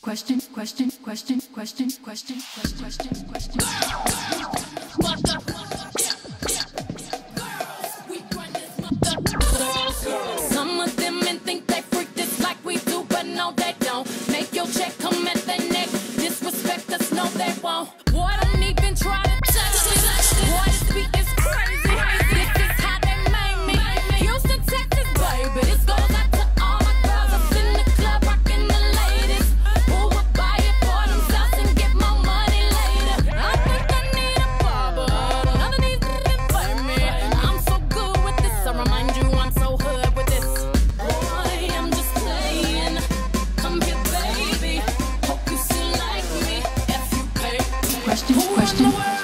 Question, question, question, question, question, question, question, question. question, question.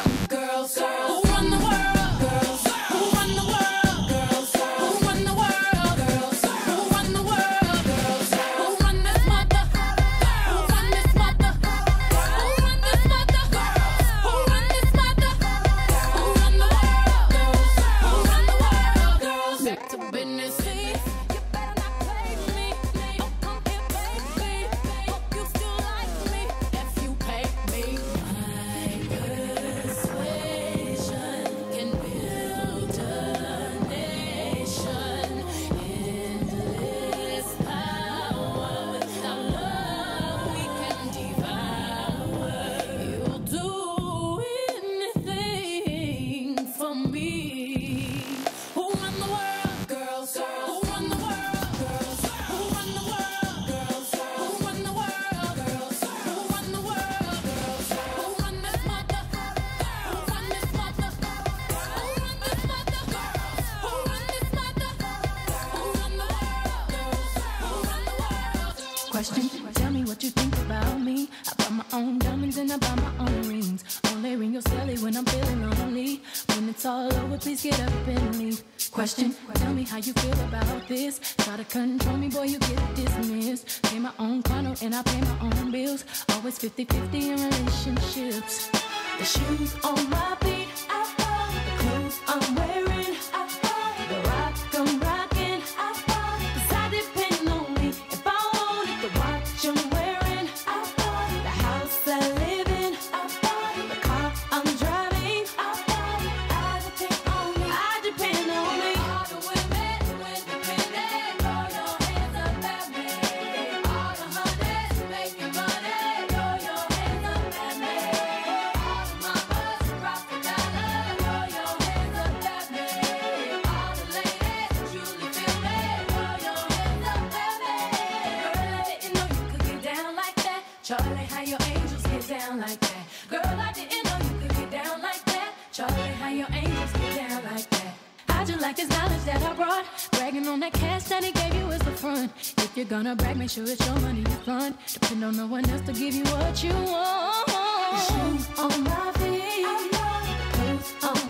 Question. Tell me what you think about me. I buy my own diamonds and I buy my own rings only ring your silly when I'm feeling lonely. When it's all over, please get up and leave. Question, tell me how you feel about this. Try to control me, boy, you get dismissed. Pay my own condo and I pay my own bills. Always 50 50 in relationships. The shoes on my feet. Charlie, how your angels get down like that? Girl, I didn't know you could get down like that. Charlie, how your angels get down like that? How'd you like this knowledge that I brought? Bragging on that cash that he gave you is the front. If you're gonna brag, make sure it's your money you fund. Depend on no one else to give you what you want. Shoes on my feet, clothes on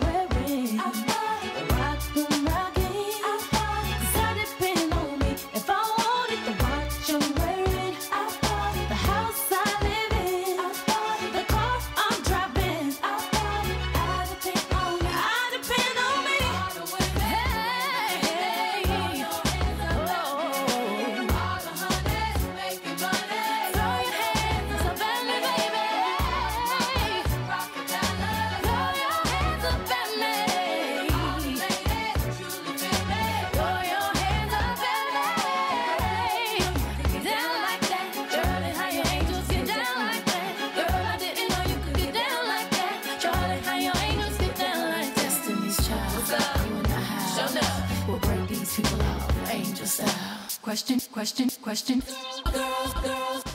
Questions. Questions. Questions. Girls, girls.